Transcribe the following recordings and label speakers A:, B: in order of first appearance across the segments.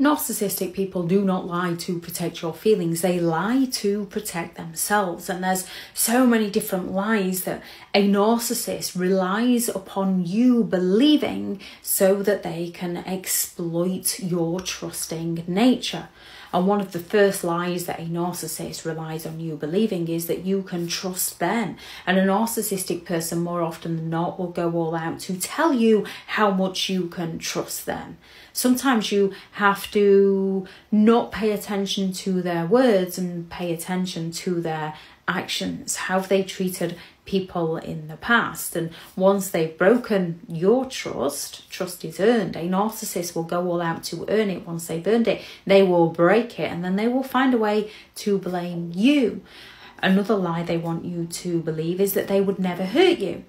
A: narcissistic people do not lie to protect your feelings. They lie to protect themselves. And there's so many different lies that a narcissist relies upon you believing so that they can exploit your trusting nature and one of the first lies that a narcissist relies on you believing is that you can trust them. And a narcissistic person, more often than not, will go all out to tell you how much you can trust them. Sometimes you have to not pay attention to their words and pay attention to their actions. How have they treated people in the past. And once they've broken your trust, trust is earned. A narcissist will go all out to earn it. Once they've earned it, they will break it and then they will find a way to blame you. Another lie they want you to believe is that they would never hurt you.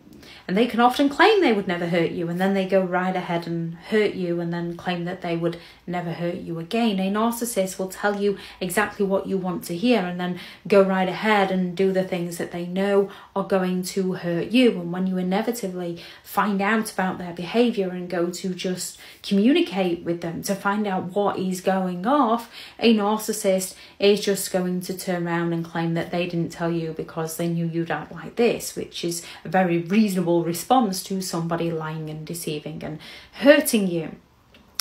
A: And they can often claim they would never hurt you, and then they go right ahead and hurt you, and then claim that they would never hurt you again. A narcissist will tell you exactly what you want to hear, and then go right ahead and do the things that they know are going to hurt you. And when you inevitably find out about their behavior and go to just communicate with them to find out what is going off, a narcissist is just going to turn around and claim that they didn't tell you because they knew you'd act like this, which is a very reasonable response to somebody lying and deceiving and hurting you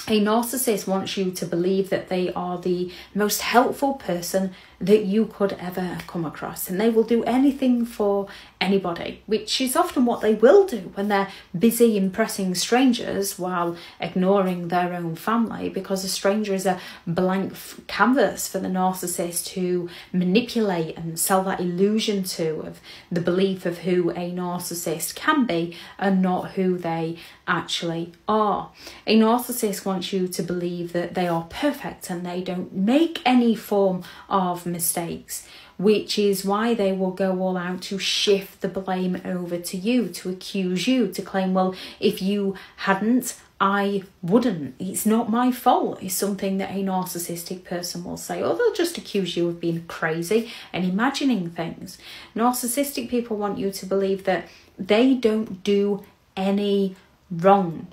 A: a narcissist wants you to believe that they are the most helpful person that you could ever come across. And they will do anything for anybody, which is often what they will do when they're busy impressing strangers while ignoring their own family, because a stranger is a blank canvas for the narcissist to manipulate and sell that illusion to of the belief of who a narcissist can be and not who they actually are. A narcissist wants you to believe that they are perfect and they don't make any form of mistakes, which is why they will go all out to shift the blame over to you, to accuse you, to claim, well, if you hadn't, I wouldn't. It's not my fault, It's something that a narcissistic person will say. Or they'll just accuse you of being crazy and imagining things. Narcissistic people want you to believe that they don't do any wrong.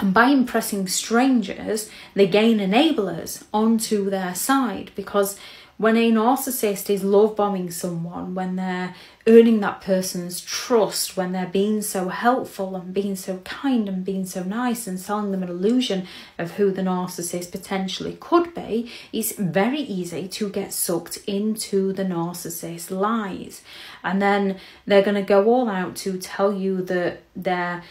A: And by impressing strangers, they gain enablers onto their side because when a narcissist is love bombing someone, when they're earning that person's trust, when they're being so helpful and being so kind and being so nice and selling them an illusion of who the narcissist potentially could be, it's very easy to get sucked into the narcissist's lies. And then they're going to go all out to tell you that they're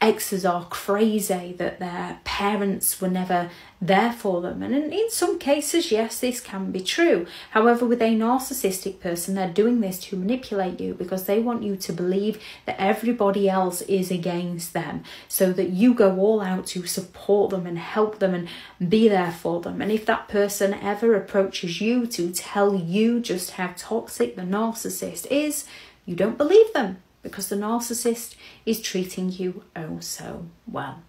A: exes are crazy that their parents were never there for them. And in, some cases, yes, this can be true. However, with a narcissistic person, they're doing this to manipulate you because they want you to believe that everybody else is against them so that you go all out to support them and help them and be there for them. And if that person ever approaches you to tell you just how toxic the narcissist is, you don't believe them because the narcissist is treating you oh so well.